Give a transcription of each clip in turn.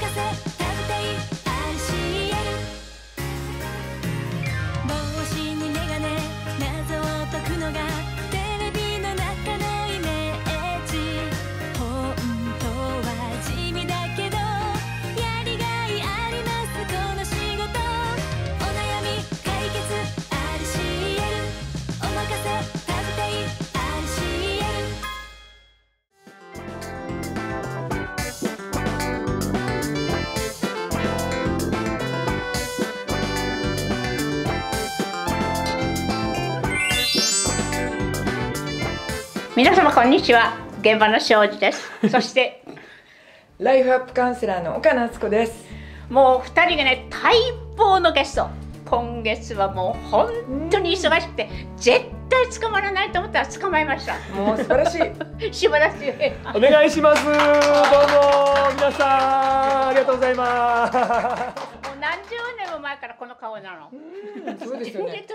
任せ皆様こんにちは現場の庄司ですそしてライフアップカウンセラーの岡夏子です。もう二人がね待望のゲスト今月はもう本当に忙しくて絶対捕まらないと思ったら捕まえましたもう素晴らしい。素晴らしいお願いします。どうも皆さんありがとうございます。前からこの顔なのそうですよね。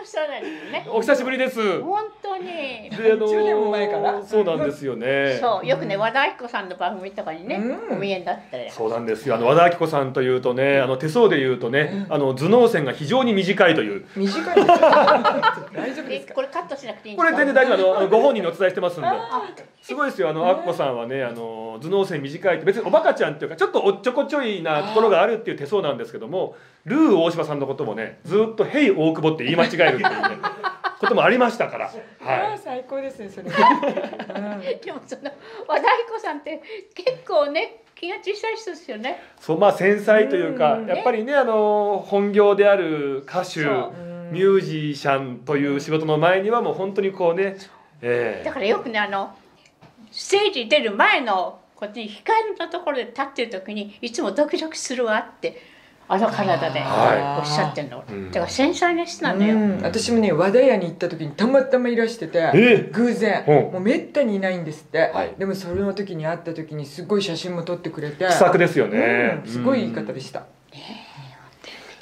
ねお久しぶりです。本当にであの10年も前からそうなんですよね。そうよくね和田アキ子さんの番組とかにね、うんお見えになったりそうなんですよ。あの和田アキ子さんというとね、あの手相で言うとね、あの頭脳線が非常に短いという。短い。大丈夫ですこれカットしなくていいんこですか？れ全然大丈夫あのご本人にお伝えしてますんで。すごいですよ。あのアッコさんはね、あの頭脳線短いって別におバカちゃんっていうかちょっとおっちょこちょいなところがあるっていう手相なんですけども、ルー大柴さんのこともね、ずっとヘイ大久保って言い間違えるっていうね こともありましたから。あはあ最高ですねそれ。は。でもその和田アキ子さんって結構ね気が小さい人ですよね。い。そうまあ繊細というか、うん。やっぱりねあの本業である歌手、ミュージシャンという仕事の前にはもう本当にこうね、ええ。だからよくねあのステージに出る前のこっちに控えのところで立ってる時にいつもドキドキするわってあの体ではおっしゃってるの、うん。だから繊細な人なのよ、うん、私もね和田屋に行った時にたまたまいらしててえ？偶然。うん。もうめったにいないんですって、はい。でもそれの時に会った時にすごい写真も撮ってくれて。気さくですよね、うん、すごいいい方でした、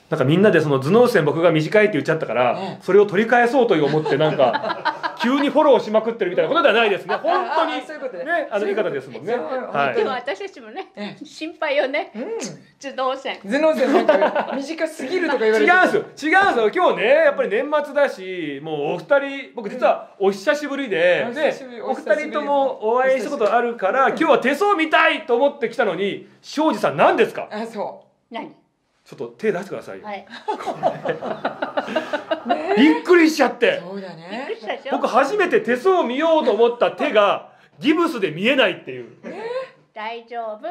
なんかみんなでその頭脳線僕が短いって言っちゃったから、ええ。それを取り返そうと思ってなんか急にフォローしまくってるみたいなことではないですね。本当にそういうことね。ねあのいい方ですもんね。はい。でも私たちもね、え心配よねうん。頭脳線頭脳線なんか短すぎるとか言われて。違うんですよ。違うんですよ。今日ねやっぱり年末だしもうお二人僕実はお久しぶりで、で久しぶり。お二人ともお会いしたことあるから今日は手相見たいと思ってきたのに庄司さん何ですか？あそ何？ちょっと手出してくださいよ、はい。びっくりしちゃって。そうだびっね僕初めて手相を見ようと思った手がギブスで見えないっていう。大丈夫。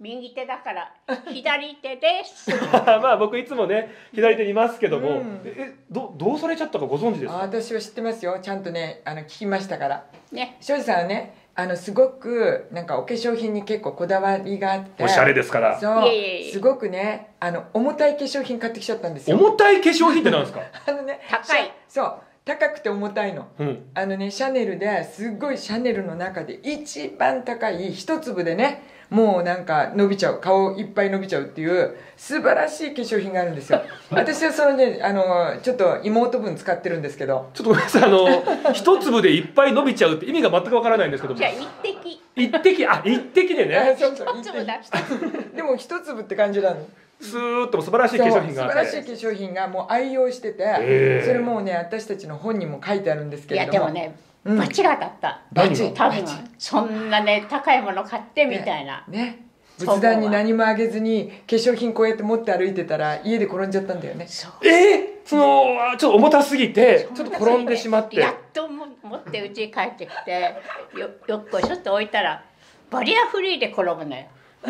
右手だから。左手です。まあ僕いつもね左手にいますけども、うん。ええどどうされちゃったかご存知ですあか？私は知ってますよ。ちゃんとねあの聞きましたから。ね。庄司さんはねあのすごくなんかお化粧品に結構こだわりがあって。おしゃれですから。そう。すごくねあの重たい化粧品買ってきちゃったんですよ。重たい化粧品ってなんですか、あのね 高い。そう。高くて重たいの。うん、あのねシャネルですっごいシャネルの中で一番高い一粒でねもうなんか伸びちゃう顔いっぱい伸びちゃうっていう素晴らしい化粧品があるんですよ。私はそのねあのちょっと妹分使ってるんですけど。ちょっとごめんなさいあの 一粒でいっぱい伸びちゃうって意味が全くわからないんですけど。もじゃあ一滴。一滴？あ一滴であね一粒だ でも一粒って感じなの。スーッとも素晴らしい化粧品が。素晴らしい化粧品がもう愛用してて、それもうね私たちの本にも書いてあるんですけいれども。やでもねうん。バチが当たった。バチ。何多分。そんなね高いもの買ってみたいな、ね。そう仏壇に何もあげずに化粧品こうやって持って歩いてたら家で転んじゃったんだよね。そう。えー、そのあちょっと重たすぎてちょっと転んでしまって。やっとも持って家に帰ってきてよよっこいしょっと置いたらバリアフリーで転ぶのよ。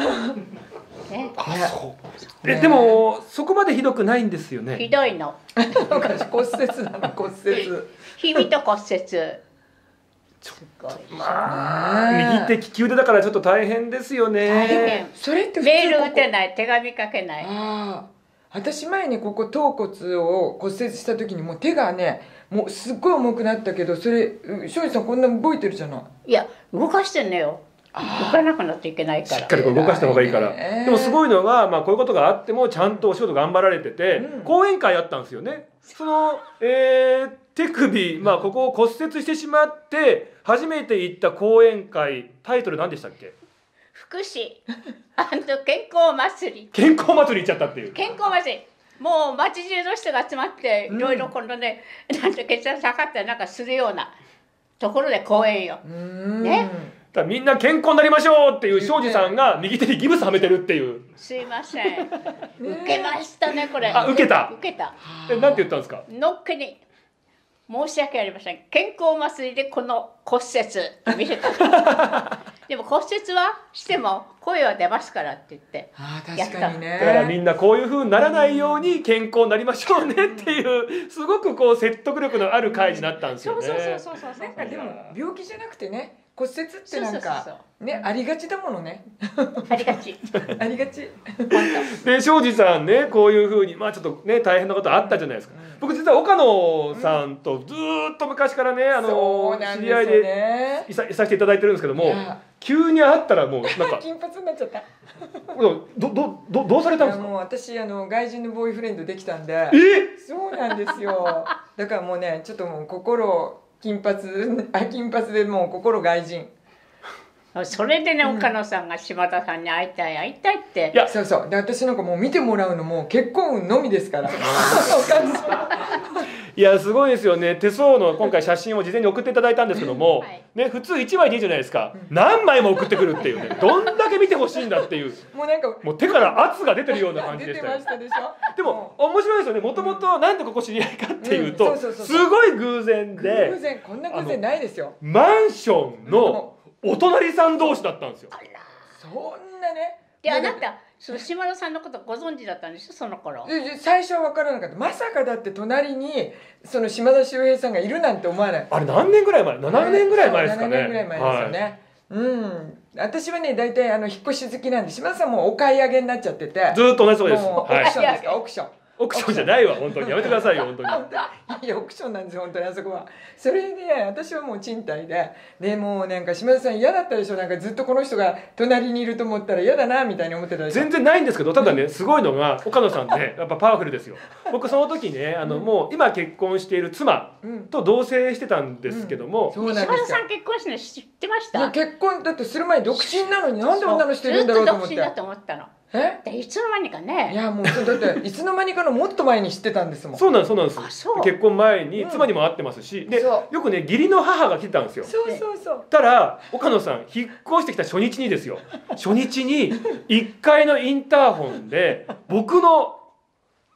ね、あねそう。えでもそこまでひどくないんですよひねどいの。私骨折なの骨折。ひびと骨折すごいまあ右手利き腕だからちょっと大変ですよ大ね変。それって普通メール打てない手紙書けない。ああ私前にここ頭骨を骨折した時にもう手がねもうすっごい重くなったけどそれう庄司さんこんな動いてるじゃない。いや動かしてんのよ動かなくなっていけないから。しっかりこう動かした方がいいから、でもすごいのが、まあ、こういうことがあってもちゃんとお仕事頑張られてて、うん。講演会あったんですよね。その、えー手首、まあ、ここを骨折してしまって初めて行った講演会タイトル何でしたっけ？福祉。健康祭り。健康祭り行っちゃったっていう。健康祭り。もう街中の人が集まってうん。いろいろ今度ね、なんて血圧測ったりなんかするようなところで公演よ。ねだみんな健康になりましょうっていう庄司さんが右手にギブスはめてるっていう。すいません。受けましたねこれ。あ受けた？受けた。えなんて言ったんですか？のっけに申し訳ありません。健康祭りでこの骨折見せた。でも骨折はしても声は出ますからって言って。あー確かにね。だからみんなこういう風にならないように健康になりましょうねっていうすごくこう説得力のある会になったんですよね。そうそうそうそうそう。なんかでも病気じゃなくてね骨折ってなんかねありがちだものね。ありがち。ありがち。で庄司さんねこういう風にまあちょっとね大変なことあったじゃないですか。僕実は岡野さんとずーっと昔からねあその知り合いでねいさいさせていただいてるんですけども急に会ったらもうなんか 金髪になっちゃった。どどどどうされたんですか？もう私あの外人のボーイフレンドできたんで。え？そうなんですよ。だからもうねちょっともう心金髪 あ金髪でもう心外人。それでね岡野さんが柴田さんに会いたい会いたいって。いや。そうそう。で私なんかもう見てもらうのもう結婚運のみですから。いやすごいですよね。手相の今回写真を事前に送っていただいたんですけども、はい。ね、普通1枚でいいじゃないですか、何枚も送ってくるっていうね。どんだけ見てほしいんだっていう。もうなんかもう手から圧が出てるような感じ出てでしたよ。ましたでしょ？でも面白いですよね。もともとなん。でここ知り合いかっていうと、すごい偶然偶で然こんな偶然ないですよ。マンションのお隣さん同士だったんですよ。そんなね。であなたその島田さんのことご存知だったんでしょ？その頃。最初は分からなかった。まさかだって隣にその島田秀平さんがいるなんて思わない。あれ何年ぐらい前？7年ぐらい前ですかね。7年ぐらい前ですよね、うん。私はね大体あの引っ越し好きなんで島田さんもうお買い上げになっちゃってて。はい、ずーっと同じそうです。オはい。ークションですか、オークションオークションじゃないわ本当に。やめてくださいよ本当に。いやオークションなんですよ本当にあそこは。それで私はもう賃貸ででもうなんか島田さん嫌だったでしょ。なんかずっとこの人が隣にいると思ったら嫌だなみたいに思ってたでしょ。全然ないんですけどただねすごいのが岡野さんね やっぱパワフルですよ。僕その時ねあのもう今結婚している妻うん。と同棲してたんですけども、そうなん島田さん結婚したの知ってました？結婚だってする前独身なのになんで女の人いるんだろうと思って。ずっと独身だと思ったのえ？でいつの間にかいねやもうだって いつの間にかのもっと前に知ってたんですもん。そうなんですそうなんです。あそう。結婚前にうん。妻にも会ってますし、でそう。よくね義理の母が来てたんですよ。そうそうそう。たら岡野さん引っ越してきた初日にですよ。初日に1階のインターホンで僕の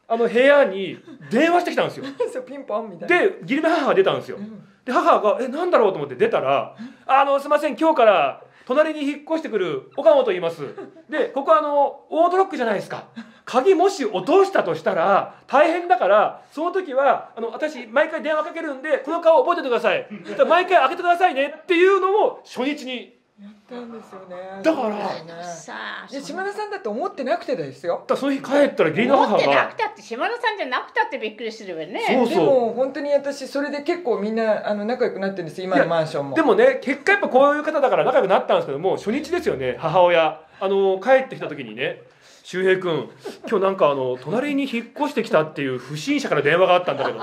あの部屋に電話してきたんですよ。そうピンポンみたいな。で義理の母が出たんですよ。うん。で母が「えなんだろう?」と思って出たら「あのすいません今日から隣に引っ越してくる岡本と言います」でここあのオートロックじゃないですか。鍵もし落としたとしたら大変だからその時はあの私毎回電話かけるんでこの顔覚えててください。毎回開けてくださいねっていうのを初日にやったんですよね。だから。さあ島田さんだって思ってなくてですよ。だその日帰ったら義理の母思ってながくたって島田さんじゃなくたってびっくりするよね。そうでも本当に私それで結構みんなあの仲良くなってるんです今のマンションも。でもね結果やっぱこういう方だから仲良くなったんですけども初日ですよね。母親。あの帰ってきた時にね周平君今日なんかあの隣に引っ越してきたっていう不審者から電話があったんだけど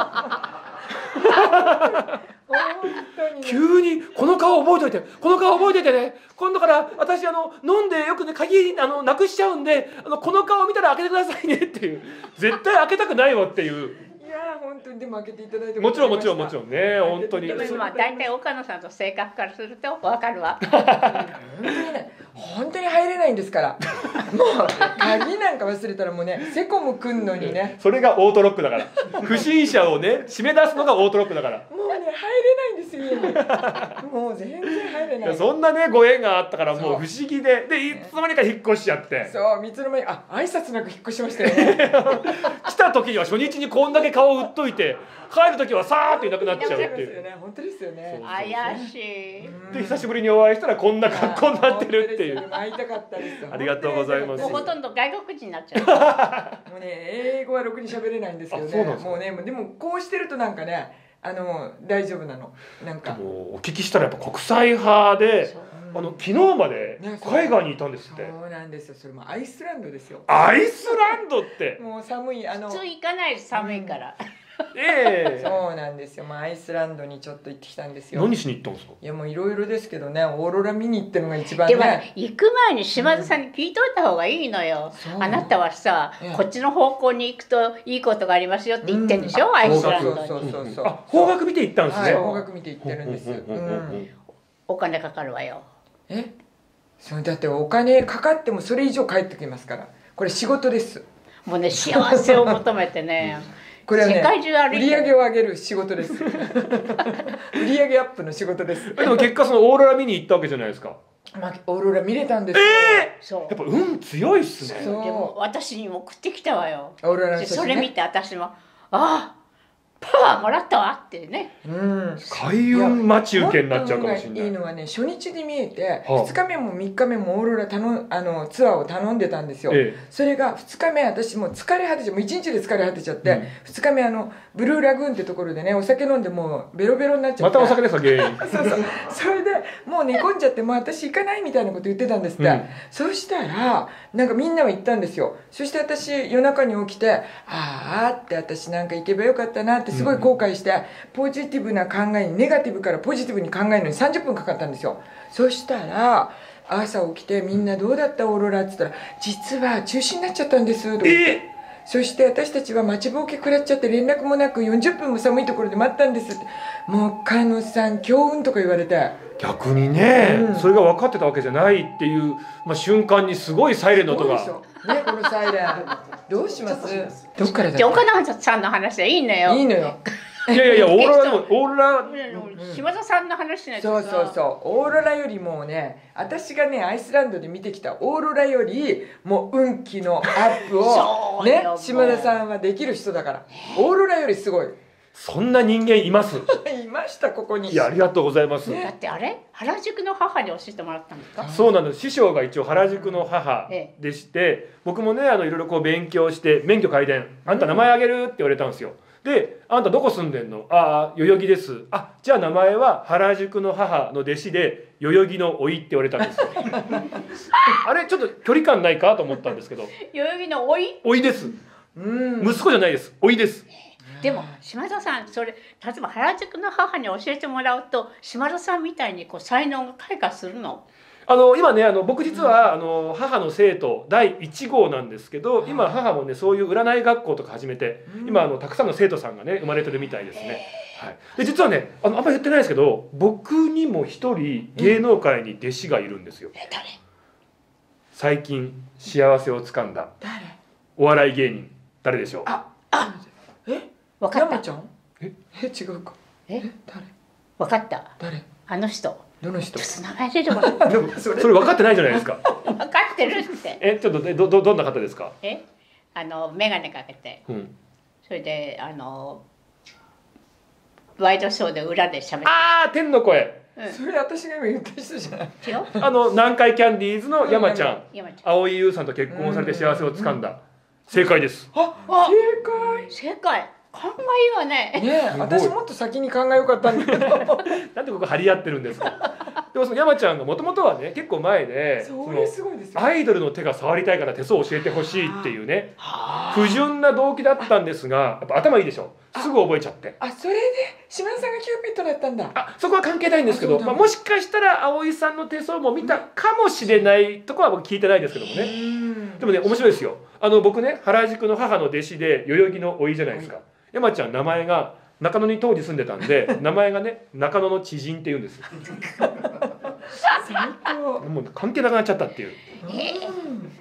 急に「この顔覚えておいてこの顔覚えておいてね。今度から私あの飲んでよくね鍵あのなくしちゃうんであのこの顔見たら開けてくださいね」っていう。絶対開けたくないわっていう。いや本当にでも開けていただいてもちろんもちろんもちろん。ね本当に。でもまあ大体岡野さんと性格からすると分かるわ。本当にね本当に入れないんですから。もう鍵なんか忘れたらもうねセコムくんのにね。それがオートロックだから。不審者をね締め出すのがオートロックだから。もうね入れないんですよ家に。もう全然入れない。そんなねご縁があったからもう不思議で。でいつの間にか引っ越しちゃって。そう三つの間にあ挨拶なく引っ越しましたよね。来た時には初日にこんだけ顔を売っといて帰る時はさーっといなくなっちゃうってそう。ですいうよね。本当ですよね。怪しい。うん。で久しぶりにお会いしたらこんな格好になってるっていや本当ですようね会いたかったです。ありがとうございます。もうほとんど外国人になっちゃう。もうね英語はろくに喋れないんですけどねもうねもうでもこうしてるとなんかねあの大丈夫なの。なんか。もうお聞きしたらやっぱ国際派であの昨日まで海外にいたんですって。そうなんですよ。それもアイスランドですよ。アイスランドって。もう寒いあの。普通行かない寒いから、ええ。そうなんですよ、まあ、アイスランドにちょっと行ってきたんですよ。何しに行ったんですか？いやもういろいろですけどねオーロラ見に行ってるのが一番でもね行く前に島田さんに聞いといた方がいいのよ、そうあなたはさ、ええこっちの方向に行くといいことがありますよって言ってんでしょ、アイスランドに。そうそうそうそう。あ方角見て行ったんですね、はい方角見て行ってるんです。うんうんうんうんうん。お金かかるわよ。え？そうだってお金かかってもそれ以上返ってきますから。これ仕事です。もうね幸せを求めてねこれはね世界中歩いて売り上げを上げる仕事です。売り上げアップの仕事です、でも結果そのオーロラ見に行ったわけじゃないですか。まあ、オーロラ見れたんですよ、そう。やっぱ運強いっすね。そうでも私にも送ってきたわよ。オーロラので写真ね。それ見て私もああパワーもらったわってね。うん。開運待ち受けになっちゃうかもしれない。い。いのはね初日に見えてはあ2日目も3日目もオーロラ頼んあのツアーを頼んでたんですよ、えそれが2日目私もう疲れ果てちゃうもう1日で疲れ果てちゃって、うん。2日目あのブルーラグーンってところでねお酒飲んでもうベロベロになっちえゃって。またお酒ですか原因 そうそう。それでもう寝込んじゃってもう私行かないみたいなこと言ってたんですって、うん。そしたらなんかみんなは行ったんですよ。そして私夜中に起きてああって私なんか行けばよかったなってすごい後悔して、ポジティブな考えにネガティブからポジティブに考えるのに30分かかったんですよ。そしたら朝起きてみんなどうだったオーロラって言ったら実は中止になっちゃったんですとかえそして私たちは待ちぼうけ食らっちゃって連絡もなく40分も寒いところで待ったんですって。もう菅野さん強運とか言われて逆にね、うん。それが分かってたわけじゃないっていう、まあ、瞬間にすごいサイレンの音が。ねこのサイレン。どうします？どっからだ？じゃあ岡田さんの話はいいのよ。いいのよ。いやいやいや オーロラでもオーロラうん島田さんの話しないとさそうそうそう。オーロラよりもね私がねアイスランドで見てきたオーロラよりもう運気のアップを ね島田さんはできる人だから。オーロラよりすごいそんな人間います？いましたここに。いやありがとうございます、だってあれ？原宿の母に教えてもらったんですか？そうなんです。師匠が一応原宿の母えでして僕もねあのいろいろこう勉強して免許改伝あんた名前あげるって言われたんですよ。であんたどこ住んでんの？ああ代々木です。あじゃあ名前は原宿の母の弟子で代々木の老いって言われたんです。よ あれちょっと距離感ないかと思ったんですけど。代々木の老い？老いです。うん。息子じゃないです。老いですでも島田さんそれ例えば原宿の母に教えてもらうと島田さんみたいにこう才能が開花するの？あの今ねあの僕実はあの母の生徒第1号なんですけど今母もねそういう占い学校とか始めてうん。今あのたくさんの生徒さんがね生まれてるみたいですね。はい、で実はねあのあんま言ってないですけど僕にも一人芸能界に弟子がいるんですよ。最近幸せをつかんだ誰？お笑い芸人。誰でしょう？ああえ？分かった。山ちゃん？え？え違うか。え？誰？分かった。誰？あの人。どの人？ちょっと名前出てこない。でもそれ。それ分かってないじゃないですか。分かってるって。えちょっとえどどどんな方ですか？え？あの眼鏡かけて。うん、それであのワイドショーで裏で喋って。ああ天の声。うん。それ私が今言った人じゃない。違う？あの南海キャンディーズの山ちゃん。山ちゃん。蒼井優さんと結婚されて幸せをつかんだ。正解です。ああ正正解考えいいわね解ね私もっと先に考えよかったんだけど。なんでここ張り合ってるんですか。でもその山ちゃんがもともとはね結構前でそれすごいですよ。アイドルの手が触りたいから手相を教えてほしいっていうねは不純な動機だったんですがやっぱ頭いいでしょ。すぐ覚えちゃって。あそれで島田さんがキューピッドだったんだ。あそこは関係ないんですけどまあ、もしかしたら蒼井さんの手相も見たかもしれないとこは僕聞いてないですけどもね。うん。でもね面白いですよ。あの僕ね原宿の母の弟子で代々木の甥じゃないですか山ちゃん名前が中野に当時住んでたんで 名前がね中野の知人って言うんですよ。最高。もう関係なくなっちゃったっていう。うん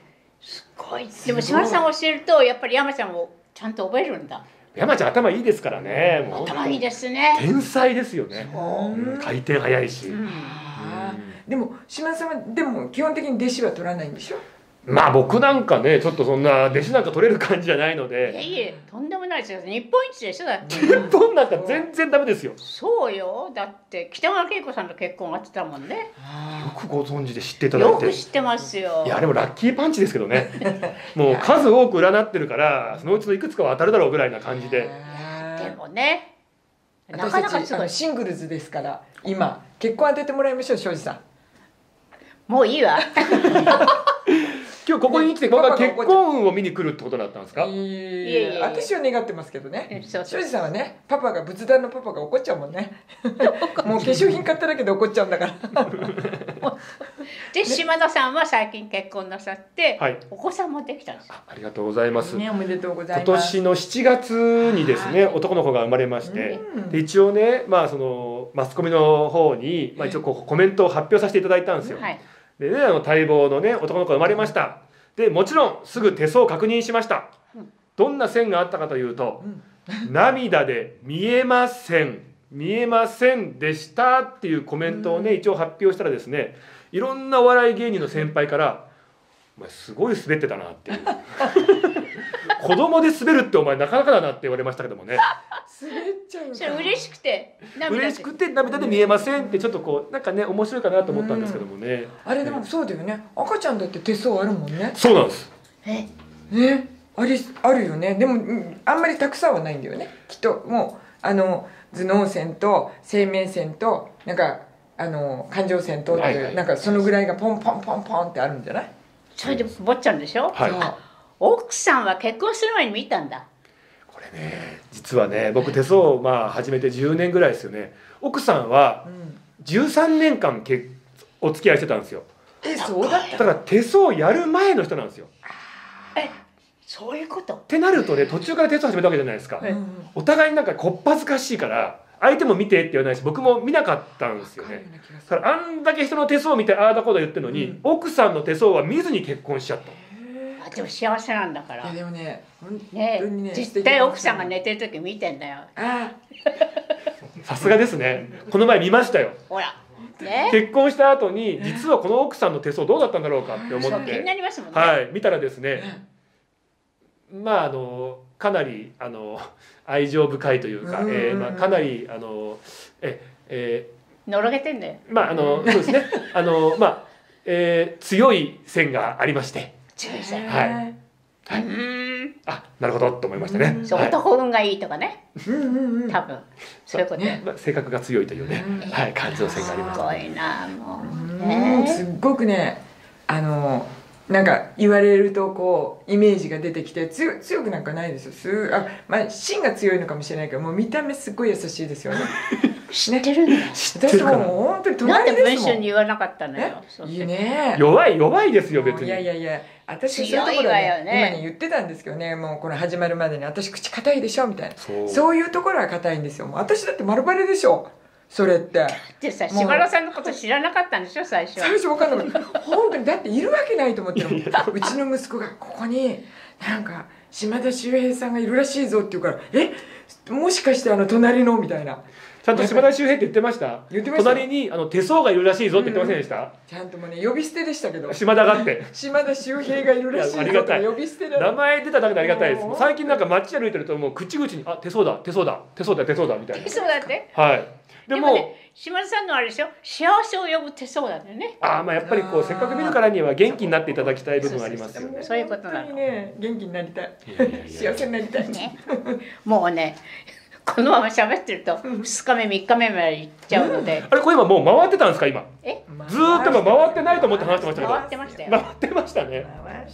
すごい。でも島田さん教えるとやっぱり山ちゃんもちゃんと覚えるんだ。山ちゃん頭いいですからねもう。頭いいですね。天才ですよね、そう。うん回転早いし、うん。でも島田さんはでも基本的に弟子は取らないんでしょ？まあ僕なんかねちょっとそんな弟子なんか取れる感じじゃないのいやでいやとんでもないですよ。日本一でしょだって日本なんか全然ダメですよ。よそうよ。だって北川景子さんと結婚があってたもんね。くご存知で知っていただよいて。く知ってますよ。いやでもラッキーパンチですけどね。もう数多く占ってるからそのうちのいくつかは当たるだろうぐらいな感じで。でもねな私かなかすごい。シングルズですから今結婚当ててもらいましょう庄司さん。今 今日ここに来てね僕は結婚運を見に来るってことだったんですか？いえいいえ。私は願ってますけどね。庄司さんはねパパが仏壇のパパが怒っちゃうもんね。もう化粧品買っただけで怒っちゃうんだから。で島田さんは最近結婚なさって、はい。お子さんもできたんですよありがとうございます。ねおめでとうござい今ます。年の7月にですね男の子が生まれまして、うん。で一応ね、まあ、そのマスコミの方に、まあ、一応こうコメントを発表させていただいたんですよ。はいでねあの待望のね男の子が生まれました。でもちろんすぐ手相を確認しました。うんどんな線があったかというとうん。涙で見えません。見えませんでした。っていうコメントをね一応発表したらですねいろんなお笑い芸人の先輩から「お前すごい滑ってたな」っていう 子供で滑るってお前なかなかだなって言われましたけどもね。滑っちゃうそれ嬉しくて涙嬉しくて涙で見えませんってちょっとこうなんかね面白いかなと思ったんですけどもね。あれでもそうだよね。赤ちゃんだって手相あるもんね。そうなんです。え？ねありあるよね。でもうんあんまりたくさんはないんだよね。きっと。もうあの頭脳線と生命線となんかあの感情線とっていう、はいはい。なんかそのぐらいがポンポンポンポンってあるんじゃない、それで坊ちゃんでしょ、はい奥さんは結婚する前に見たんだ。これね実はね僕手相をまあ始めて10年ぐらいですよね。奥さんはうん、13年間けお付き合いしてたんですよ。えそうだっだから手相やる前の人なんですよ。えそういうこと？ってなるとね途中から手相始めたわけじゃないですか、た、うん。お互いになんかこっぱずかしいから相手も見てって言わないし僕も見なかったんですよね。だからあんだけ人の手相を見てああだこうだ言ってるのに、うん。奥さんの手相は見ずに結婚しちゃったあでも幸せなんだから。いやでもね本ね当にね絶対奥さんが寝てる時見てんだよ。あ さすがですね。この前見ましたよ。ほら。ね。結婚した後に実はこの奥さんの手相どうだったんだろうかって思そう気にってなりますもんね、はい見たらですねまああのかなりあの 愛情深いというか、うん。えーまあ、かなりあのええのろけてんだよ。ーまああのそうですね。あのまあ、えー強い線がありまして強い線はい。い。うーん。あなるほどと思いましたね、うん。そうはい。男運がいいとかね。うんうんうん。多分。そういうこと。ね。まあ、性格が強いというね、うん。はい、感じの線がありますすごいなもううんねすっごくねあのなんか言われるとこうイメージが出てきて強強くなんかないですよ。すあまあ芯が強いのかもしれないけどもう見た目すっごい優しいですよね知ってるんだ 知ってるかな？もう本当になんで隣ですもん。文春に言わなかったのよ？いいね。弱い弱いですよ別に。いやいやいや私そういうところわよね。ね今に言ってたんですけどねもうこれ始まるまでに私口硬いでしょみたいな。そう。そういうところは硬いんですよ。もう私だって丸バレでしょそれって。でさもう島田さんのこと知らなかったんでしょ最初。最初分かんなかった。本当にだっているわけないと思ってる うちの息子がここになんか島田秀平さんがいるらしいぞって言うからえ？もしかしてあの隣の？みたいな。ちゃんと島田秀平って言ってました？言ってました。隣にあの手相がいるらしいぞって言ってませんでした、ちゃんともうね呼び捨てでしたけど。島田がって。島田秀平がいるらしいぞいやありがたい。呼び捨てだ名前出ただけでありがたいです。最近なんか街歩いてるともう口々に「あ手相だ手相だ手相だ手相だ」みたいな。そうだって？はい。でもでもね島田さんのあれでしょ？幸せを呼ぶ手相なんだよね。あーまあやっぱりこうせっかく見るからには元気になっていただきたい部分がありますよね。そういうことなの。本当にね元気になりたい。いやいやいや幸せになりたい。ね。もうねこのまま喋ってると2日目3日目まで行っちゃうので、あれこれ今もう回ってたんですか今？え？ずーっと今回ってないと思って話してましたけど。回ってましたよ。回ってましたね。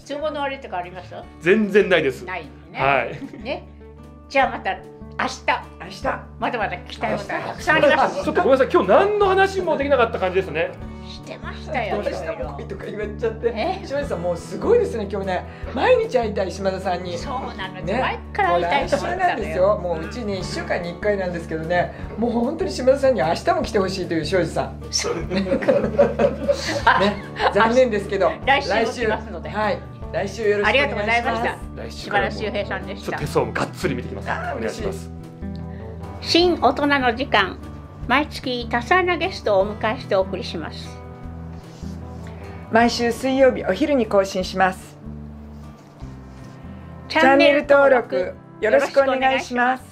都合の悪いとかありました全然ないです。ないね、はい。ね。じゃあまた明日。明日。まだまだ聞きたいことがたくさんありますちょっとごめんなさい。今日何の話もできなかった感じですね。してましたよ。恋とか言われちゃって。え？島田さんもうすごいですね今日ね。毎日会いたい島田さんに。そうなの、ね。前から会いたいと思っんですよ。もううちね1週間に1回なんですけどね。もう本当に島田さんには明日も来てほしいという庄司さん。ね。残念ですけど。来週も来ますので。はい来週よろしくお願いします。ありがとうございました。来週島からも。平さんでした。手相もがっつり見てきます。お願いします。新大人の時間毎月多彩なゲストをお迎えしてお送りします。毎週水曜日お昼に更新します。チチャンネル登録よろしくお願いします